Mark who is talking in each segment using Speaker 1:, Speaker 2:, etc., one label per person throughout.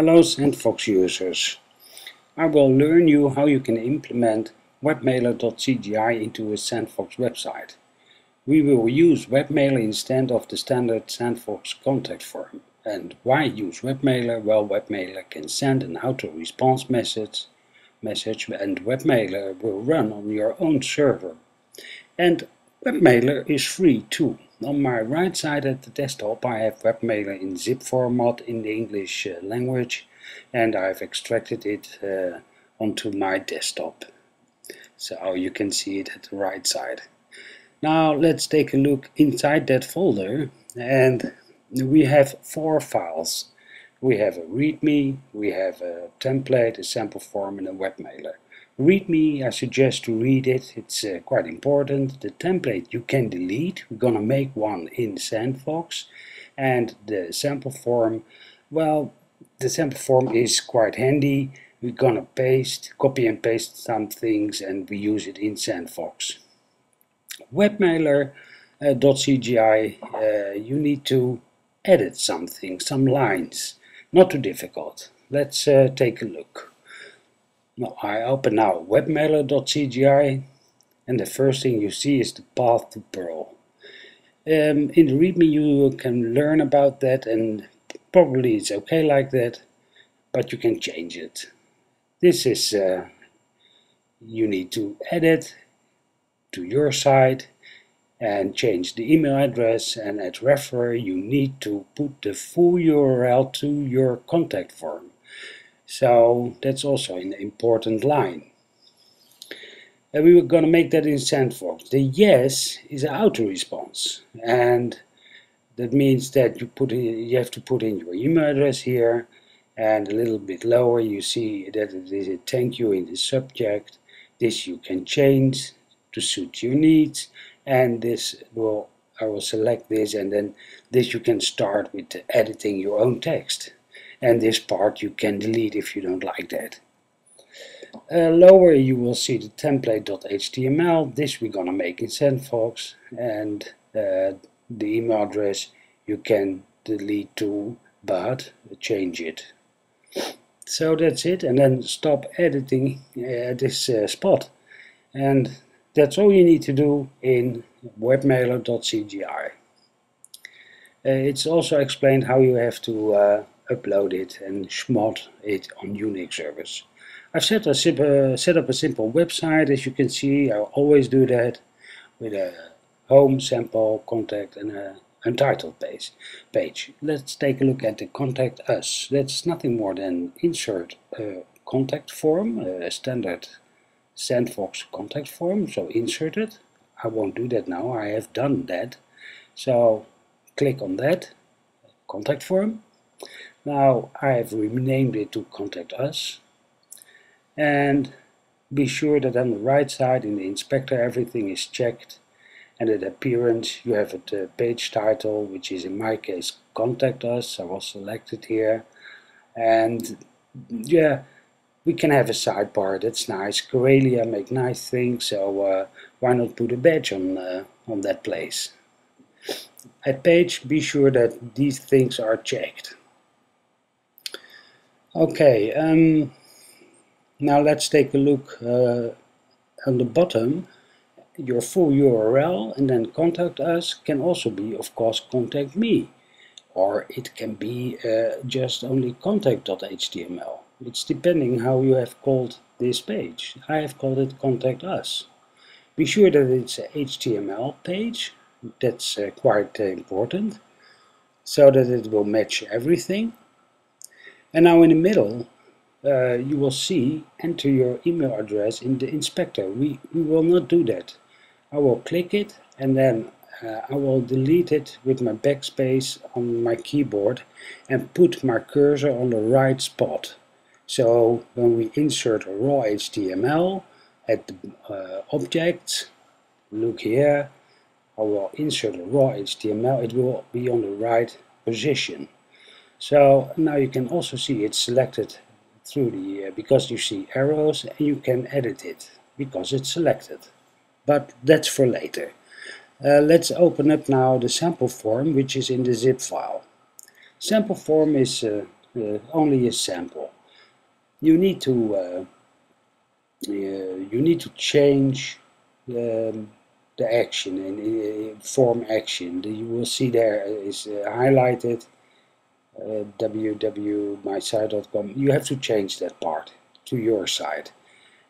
Speaker 1: Hello Sandvox users. I will learn you how you can implement webmailer.cgi into a Sandvox website. We will use Webmailer instead of the standard Sandvox contact form. And why use Webmailer? Well, Webmailer can send an auto-response message, message and Webmailer will run on your own server. And Webmailer is free too. On my right side at the desktop I have Webmailer in zip format in the English uh, language and I've extracted it uh, onto my desktop. So you can see it at the right side. Now let's take a look inside that folder and we have four files. We have a README, we have a template, a sample form and a webmailer. README, I suggest to read it, it's uh, quite important. The template you can delete, we're gonna make one in Sandvox. And the sample form, well, the sample form is quite handy. We're gonna paste, copy and paste some things and we use it in Sandvox. Webmailer.cgi, uh, uh, you need to edit something, some lines. Not too difficult. Let's uh, take a look. Now I open now webmailer.cgi and the first thing you see is the path to Perl. Um, in the README you can learn about that and probably it's okay like that, but you can change it. This is, uh, you need to edit to your site and change the email address and at refer you need to put the full URL to your contact form. So that's also an important line. And we were going to make that in Sandvox. The yes is an auto response and that means that you put in, you have to put in your email address here and a little bit lower you see that it is a thank you in the subject. This you can change to suit your needs and this will I will select this and then this you can start with editing your own text and this part you can delete if you don't like that. Uh, lower you will see the template.html, this we're gonna make in Sandvox and uh, the email address you can delete too but change it. So that's it and then stop editing uh, this uh, spot and that's all you need to do in webmailer.cgi. Uh, it's also explained how you have to uh, upload it and chmod it on Unix servers. I've set, a simple, uh, set up a simple website as you can see, I always do that with a home, sample, contact and a untitled page. page. Let's take a look at the contact us. That's nothing more than insert a contact form, a standard Sandvox contact form, so insert it. I won't do that now, I have done that. So click on that, contact form, now I have renamed it to Contact Us. And be sure that on the right side in the inspector everything is checked. And at appearance you have the page title which is in my case Contact Us, I will select it here. And yeah we can have a sidebar. That's nice. Karelia make nice things. So uh, why not put a badge on uh, on that place? At page be sure that these things are checked Okay, um, now let's take a look uh, on the bottom. Your full URL and then contact us can also be, of course, contact me. Or it can be uh, just only contact.html. It's depending how you have called this page. I have called it contact us. Be sure that it's a HTML page. That's uh, quite important. So that it will match everything. And now in the middle, uh, you will see enter your email address in the inspector. We, we will not do that. I will click it and then uh, I will delete it with my backspace on my keyboard and put my cursor on the right spot. So when we insert a raw HTML at the uh, objects, look here, I will insert a raw HTML, it will be on the right position. So now you can also see it's selected through the, uh, because you see arrows and you can edit it because it's selected. But that's for later. Uh, let's open up now the sample form which is in the zip file. Sample form is uh, uh, only a sample. You need to uh, you need to change um, the action and uh, form action. You will see there is uh, highlighted uh, www.mysite.com. You have to change that part to your site.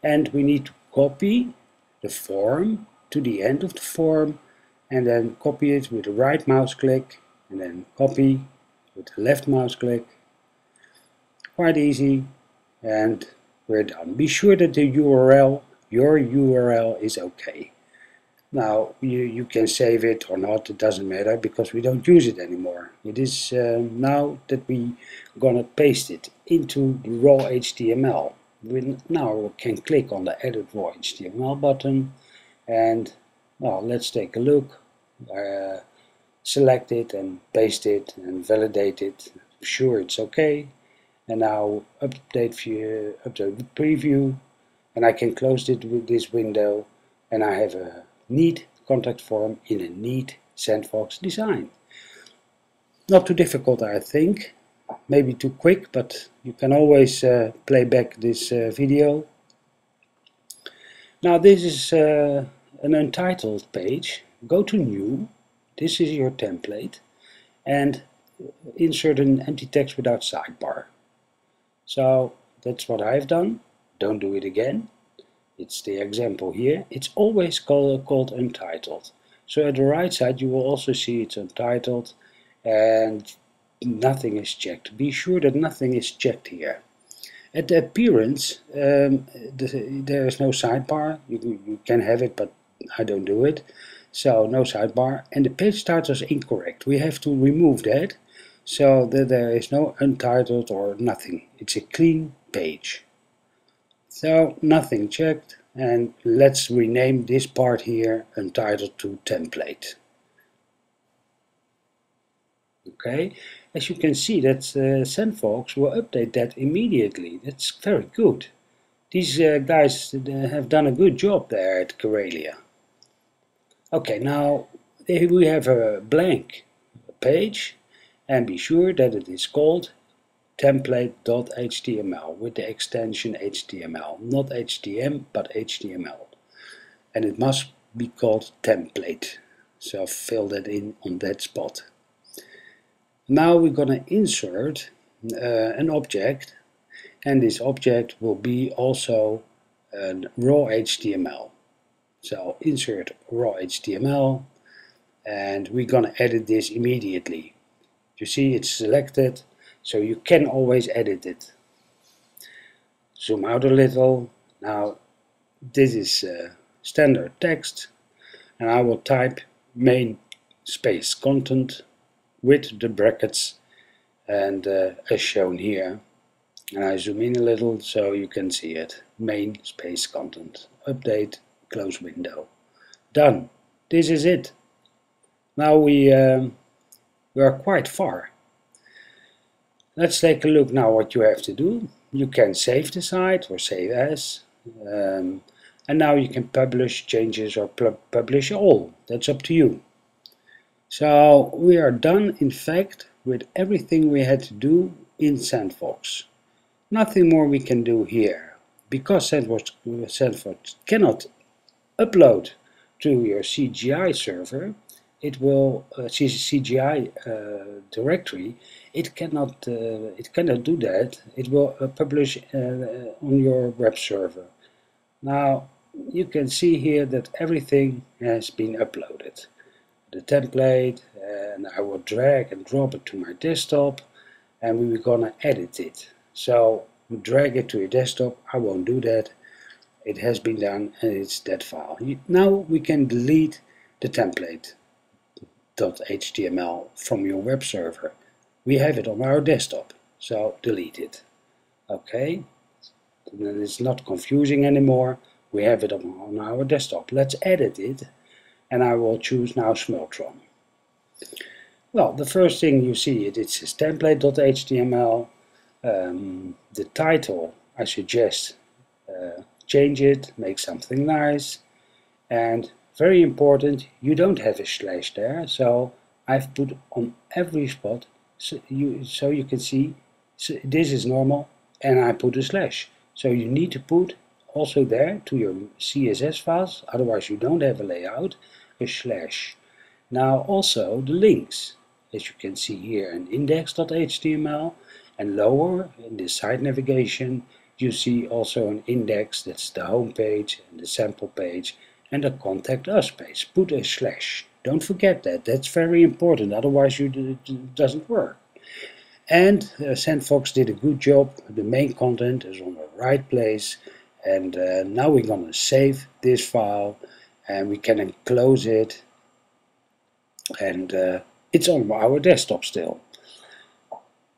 Speaker 1: And we need to copy the form to the end of the form and then copy it with the right mouse click and then copy with the left mouse click. Quite easy and we're done. Be sure that the URL, your URL is okay. Now you, you can save it or not, it doesn't matter because we don't use it anymore. It is uh, now that we gonna paste it into the raw HTML. We now can click on the edit raw HTML button and well let's take a look. Uh, select it and paste it and validate it. Sure it's okay. And now update view, update preview and I can close it with this window and I have a neat contact form in a neat Sandvox design. Not too difficult I think, maybe too quick, but you can always uh, play back this uh, video. Now this is uh, an untitled page. Go to new, this is your template, and insert an empty text without sidebar. So that's what I've done. Don't do it again. It's the example here. It's always called, called untitled. So at the right side you will also see it's untitled and nothing is checked. Be sure that nothing is checked here. At the appearance um, the, there is no sidebar. You, you can have it but I don't do it. So no sidebar and the page title is incorrect. We have to remove that so that there is no untitled or nothing. It's a clean page. So nothing checked and let's rename this part here untitled to template. Okay, as you can see that uh, Sandvox will update that immediately. That's very good. These uh, guys uh, have done a good job there at Karelia. Okay, now we have a blank page and be sure that it is called template.html with the extension HTML, not HTML but HTML. And it must be called template. So fill that in on that spot. Now we're to insert uh, an object and this object will be also a raw HTML. So insert raw HTML and we're going to edit this immediately. You see it's selected so you can always edit it. Zoom out a little. Now this is uh, standard text and I will type main space content with the brackets and uh, as shown here. And I zoom in a little so you can see it. Main space content. Update, close window. Done. This is it. Now we, um, we are quite far. Let's take a look now what you have to do. You can save the site or save as. Um, and now you can publish changes or publish all. That's up to you. So we are done in fact with everything we had to do in Sandvox. Nothing more we can do here. Because Sandvox cannot upload to your CGI server, it will uh, CGI uh, directory. It cannot uh, it cannot do that. It will uh, publish uh, on your web server. Now you can see here that everything has been uploaded. The template and I will drag and drop it to my desktop and we're gonna edit it. So drag it to your desktop. I won't do that. It has been done and it's that file. Now we can delete the template .html from your web server. We have it on our desktop, so delete it. Okay, then it's not confusing anymore. We have it on our desktop. Let's edit it, and I will choose now Smultron. Well, the first thing you see it, it says template.html. Um, the title, I suggest uh, change it, make something nice, and very important, you don't have a slash there, so I've put on every spot so you, so you can see so this is normal and I put a slash. So you need to put also there to your CSS files, otherwise you don't have a layout, a slash. Now also the links, as you can see here in index.html and lower in the site navigation you see also an index, that's the home page and the sample page and the contact us page. Put a slash. Don't forget that, that's very important, otherwise you, it doesn't work. And uh, Sandvox did a good job, the main content is on the right place and uh, now we're going to save this file and we can close it and uh, it's on our desktop still.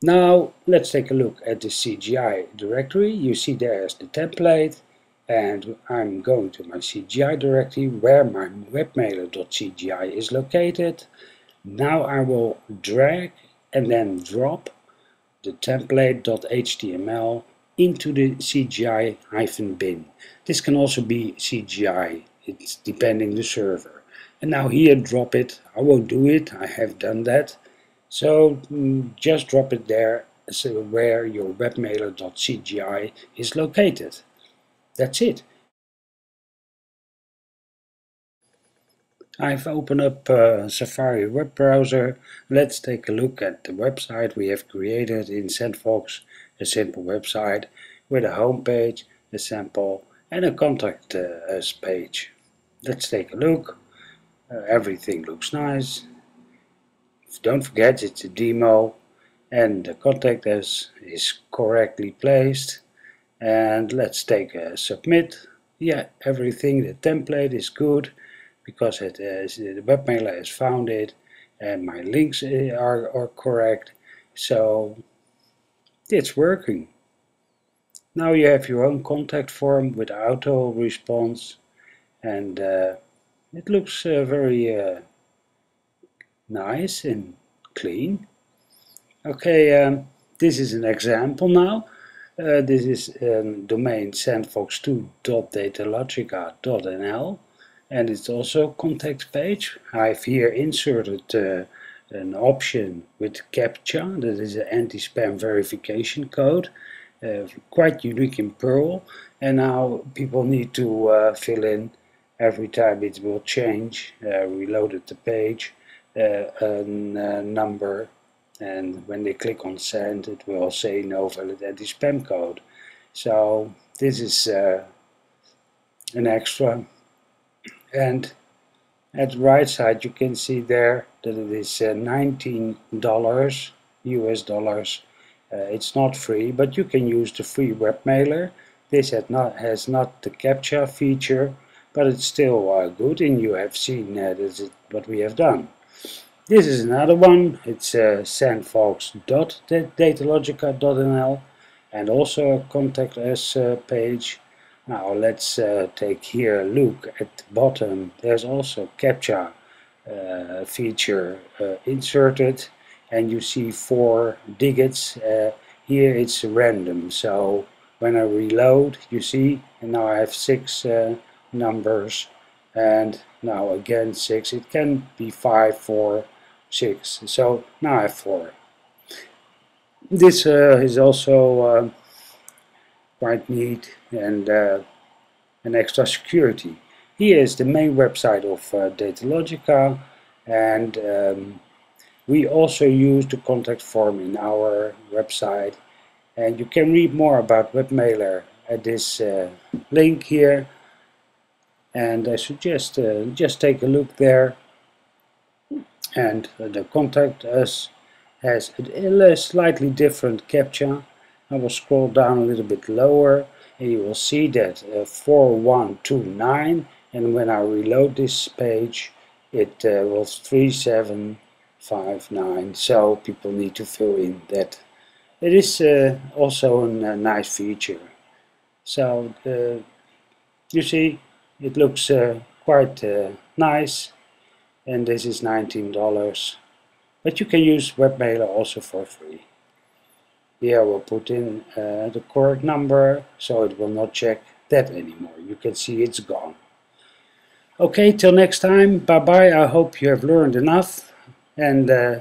Speaker 1: Now let's take a look at the CGI directory. You see there's the template and I'm going to my CGI directory where my webmailer.cgi is located. Now I will drag and then drop the template.html into the CGI-bin. This can also be CGI, it's depending the server. And now here drop it, I won't do it, I have done that. So mm, just drop it there so where your webmailer.cgi is located. That's it. I've opened up uh, Safari web browser. Let's take a look at the website we have created in Sandvox, a simple website with a home page, a sample and a contact uh, us page. Let's take a look. Uh, everything looks nice don't forget it's a demo and the contact us is correctly placed and let's take a submit yeah everything the template is good because it is, the webmailer has found it and my links are, are correct so it's working now you have your own contact form with auto response and uh, it looks uh, very uh, nice and clean. Okay, um, this is an example now. Uh, this is um, domain sandvox2.datalogica.nl and it's also contact page. I've here inserted uh, an option with CAPTCHA, that is an anti-spam verification code, uh, quite unique in Perl and now people need to uh, fill in every time it will change, uh, reloaded the page a number and when they click on send it will say no valid anti-spam code. So this is uh, an extra. And at the right side you can see there that it is uh, 19 dollars US dollars. Uh, it's not free but you can use the free web mailer. This has not, has not the captcha feature but it's still uh, good and you have seen uh, this what we have done this is another one. It's uh, sandvox.datalogica.nl and also a contact us uh, page. Now let's uh, take here a look at the bottom. There's also CAPTCHA uh, feature uh, inserted and you see four digits. Uh, here it's random so when I reload you see and now I have six uh, numbers and now again six. It can be five, four, 6. So now I have 4. This uh, is also uh, quite neat and uh, an extra security. Here is the main website of uh, Datalogica and um, we also use the contact form in our website and you can read more about Webmailer at this uh, link here and I suggest uh, just take a look there and the contact us has a slightly different captcha. I will scroll down a little bit lower and you will see that uh, 4129 and when I reload this page it uh, was 3759 so people need to fill in that. It is uh, also a nice feature. So uh, you see it looks uh, quite uh, nice and this is $19 but you can use webmailer also for free. Here we'll put in uh, the correct number so it will not check that anymore. You can see it's gone. Okay till next time. Bye bye I hope you have learned enough and uh,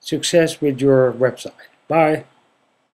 Speaker 1: success with your website. Bye